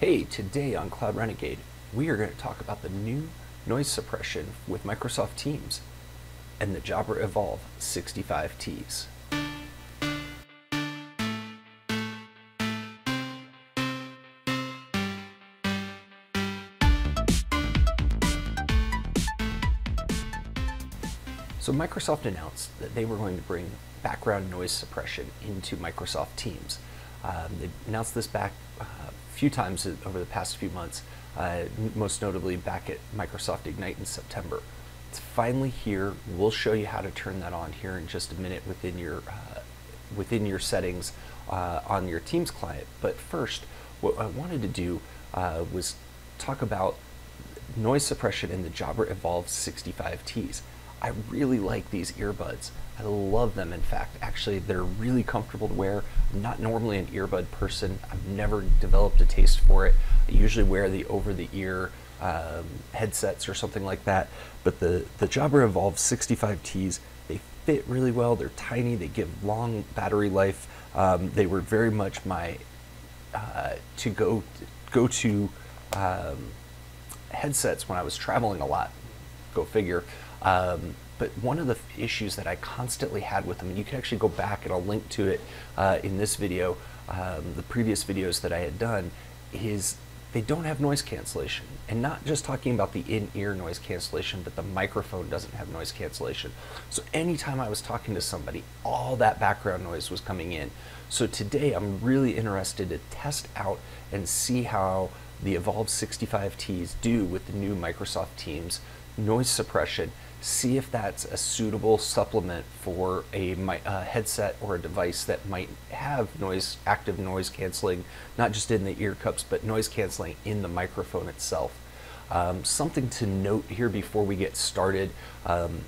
Hey, today on Cloud Renegade, we are going to talk about the new noise suppression with Microsoft Teams and the Jabra Evolve 65Ts. So Microsoft announced that they were going to bring background noise suppression into Microsoft Teams. Um, they announced this back uh, few times over the past few months, uh, most notably back at Microsoft Ignite in September. It's finally here. We'll show you how to turn that on here in just a minute within your uh, within your settings uh, on your Teams client. But first, what I wanted to do uh, was talk about noise suppression in the Jabra Evolve 65Ts. I really like these earbuds. I love them, in fact. Actually, they're really comfortable to wear. I'm not normally an earbud person. I've never developed a taste for it. I usually wear the over-the-ear um, headsets or something like that. But the, the Jabra Evolve 65Ts, they fit really well. They're tiny. They give long battery life. Um, they were very much my uh, to go go to um, headsets when I was traveling a lot. Go figure. Um, but one of the issues that I constantly had with them, and you can actually go back and I'll link to it uh, in this video, um, the previous videos that I had done, is they don't have noise cancellation. And not just talking about the in-ear noise cancellation, but the microphone doesn't have noise cancellation. So anytime I was talking to somebody, all that background noise was coming in. So today I'm really interested to test out and see how the Evolve 65Ts do with the new Microsoft Teams noise suppression see if that's a suitable supplement for a, a, headset or a device that might have noise active noise canceling not just in the ear cups but noise canceling in the microphone itself. Um, something to note here before we get started um,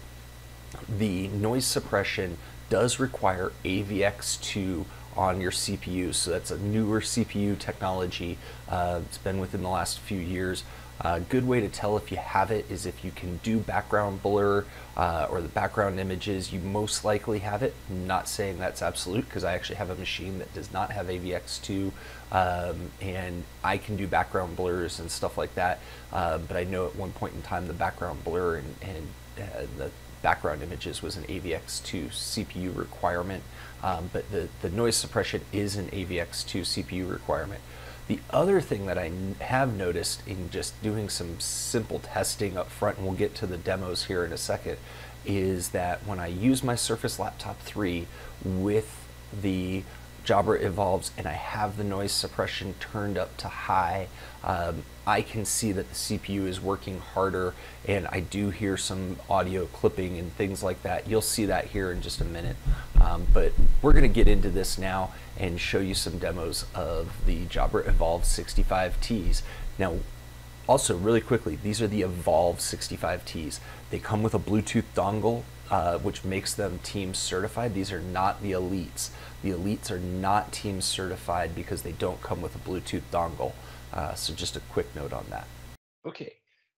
the noise suppression does require AVX2 on your CPU so that's a newer CPU technology uh, it's been within the last few years a good way to tell if you have it is if you can do background blur uh, or the background images, you most likely have it. I'm not saying that's absolute because I actually have a machine that does not have AVX2 um, and I can do background blurs and stuff like that. Uh, but I know at one point in time the background blur and, and uh, the background images was an AVX2 CPU requirement. Um, but the, the noise suppression is an AVX2 CPU requirement. The other thing that I have noticed in just doing some simple testing up front, and we'll get to the demos here in a second, is that when I use my Surface Laptop 3 with the Jabra Evolves and I have the noise suppression turned up to high, um, I can see that the CPU is working harder and I do hear some audio clipping and things like that. You'll see that here in just a minute. Um, but we're going to get into this now and show you some demos of the Jabra Evolve 65Ts. Now, also really quickly, these are the Evolve 65Ts. They come with a Bluetooth dongle uh, which makes them team certified. These are not the elites. The elites are not team certified because they don't come with a Bluetooth dongle. Uh, so just a quick note on that. Okay,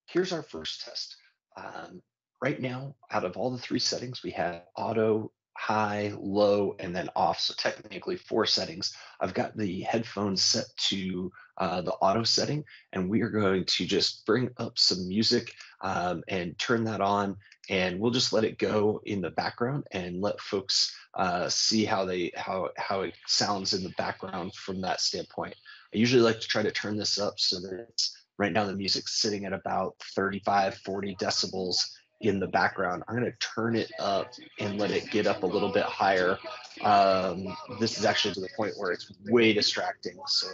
here's our first test. Um, right now, out of all the three settings, we have auto, high, low, and then off. So technically four settings. I've got the headphones set to uh, the auto setting, and we are going to just bring up some music um, and turn that on, and we'll just let it go in the background and let folks uh, see how they how how it sounds in the background from that standpoint. I usually like to try to turn this up so that right now the music's sitting at about 35, 40 decibels in the background. I'm going to turn it up and let it get up a little bit higher. Um, this is actually to the point where it's way distracting. So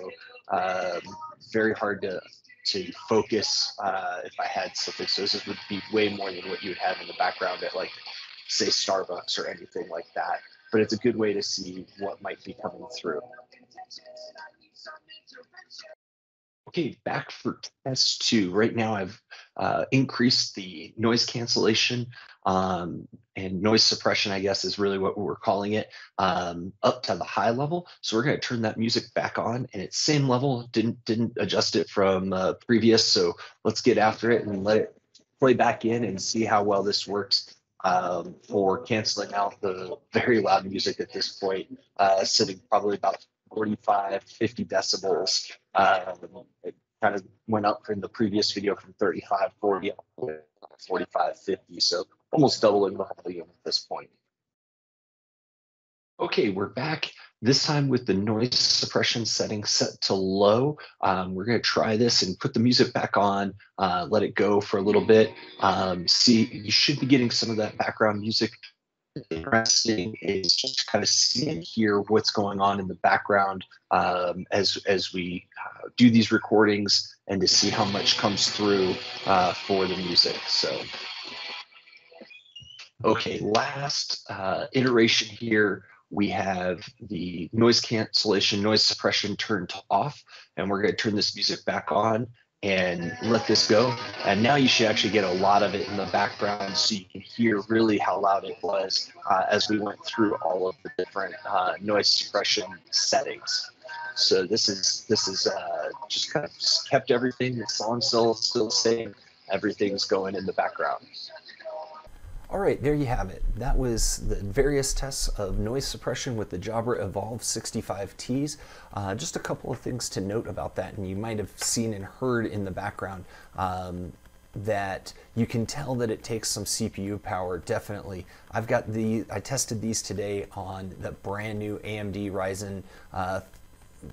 um, very hard to, to focus uh, if I had something. So this would be way more than what you would have in the background at like say Starbucks or anything like that. But it's a good way to see what might be coming through. Okay, back for test two. Right now I've uh, increased the noise cancellation um, and noise suppression, I guess is really what we're calling it, um, up to the high level. So we're gonna turn that music back on and it's same level, didn't didn't adjust it from uh, previous. So let's get after it and let it play back in and see how well this works um, for canceling out the very loud music at this point, uh, sitting probably about 45, 50 decibels. Um, kind of went up from the previous video from 35, 40, 45, 50. So almost doubling the volume at this point. Okay, we're back this time with the noise suppression setting set to low. Um, we're going to try this and put the music back on, uh, let it go for a little bit. Um, see, you should be getting some of that background music. Interesting is just kind of see and hear what's going on in the background um, as as we do these recordings and to see how much comes through uh, for the music. So Okay, last uh, iteration here, we have the noise cancellation, noise suppression turned off, and we're gonna turn this music back on and let this go. And now you should actually get a lot of it in the background so you can hear really how loud it was uh, as we went through all of the different uh, noise suppression settings. So this is this is uh, just kind of kept everything. The song still still same. Everything's going in the background. All right, there you have it. That was the various tests of noise suppression with the Jabra Evolve 65Ts. Uh, just a couple of things to note about that, and you might have seen and heard in the background um, that you can tell that it takes some CPU power, definitely. I've got the, I tested these today on the brand new AMD Ryzen uh,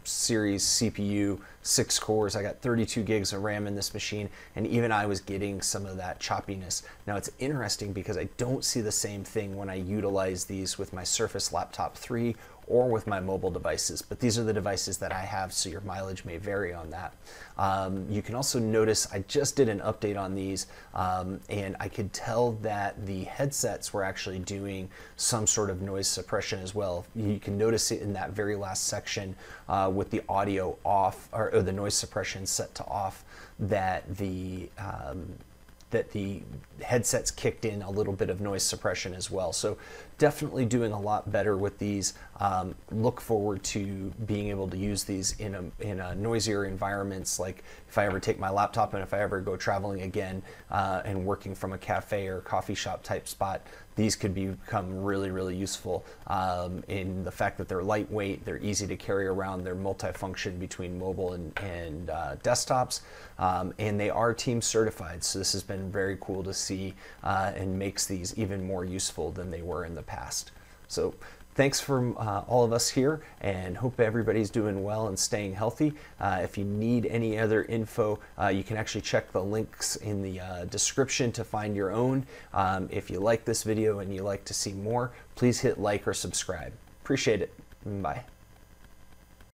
series CPU, six cores. I got 32 gigs of RAM in this machine, and even I was getting some of that choppiness. Now it's interesting because I don't see the same thing when I utilize these with my Surface Laptop 3 or with my mobile devices, but these are the devices that I have, so your mileage may vary on that. Um, you can also notice I just did an update on these, um, and I could tell that the headsets were actually doing some sort of noise suppression as well. You can notice it in that very last section uh, with the audio off, or, or, the noise suppression set to off, that the um, that the headsets kicked in a little bit of noise suppression as well. So definitely doing a lot better with these. Um, look forward to being able to use these in a, in a noisier environments like if I ever take my laptop and if I ever go traveling again uh, and working from a cafe or coffee shop type spot, these could become really, really useful um, in the fact that they're lightweight, they're easy to carry around, they're multifunction between mobile and, and uh, desktops, um, and they are team certified. So this has been very cool to see uh, and makes these even more useful than they were in the past. So thanks from uh, all of us here and hope everybody's doing well and staying healthy. Uh, if you need any other info, uh, you can actually check the links in the uh, description to find your own. Um, if you like this video and you like to see more, please hit like or subscribe. Appreciate it. Bye.